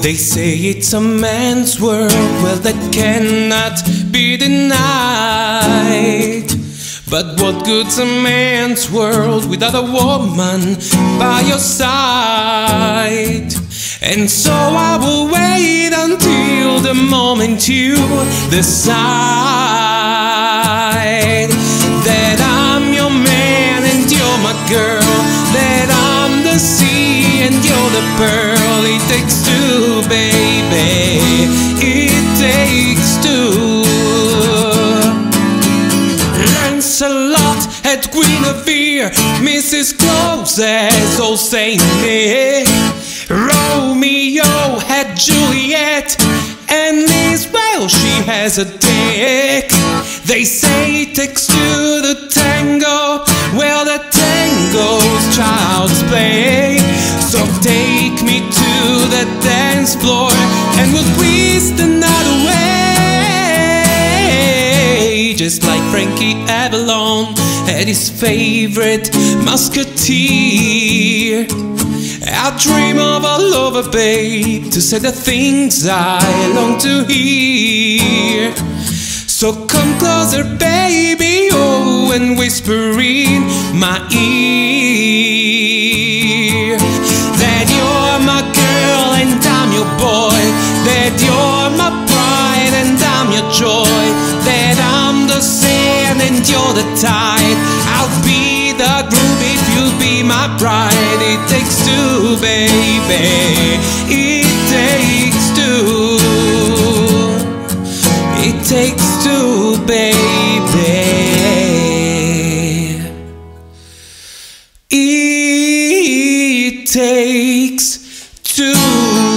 They say it's a man's world, well, that cannot be denied. But what good's a man's world without a woman by your side? And so I will wait until the moment you decide that I'm your man and you're my girl, that I'm the sea and you're the pearl. It takes two, baby, it takes two. Lancelot had Guinevere, Mrs. Claus has, old Saint Nick. Romeo had Juliet, and well, she has a dick. They say it takes two to tango, dance floor, and we'll squeeze the night away. Just like Frankie Avalon had his favorite musketeer. I dream of a lover, babe, to say the things I long to hear. So come closer, baby, oh, and whisper in my ear boy, that you're my pride and I'm your joy, that I'm the sand and you're the tide. I'll be the groove if you'll be my bride. It takes two, baby. It takes two. It takes two, baby. It takes two.